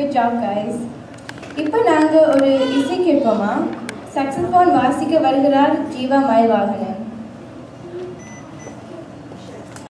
good job guys இப்போ நாங்கள் ஒரு இசை கேட்போமா சக்ஸஃபோன் வாசிக்க வருகிறார் ஜீவா மயில்வாகனன்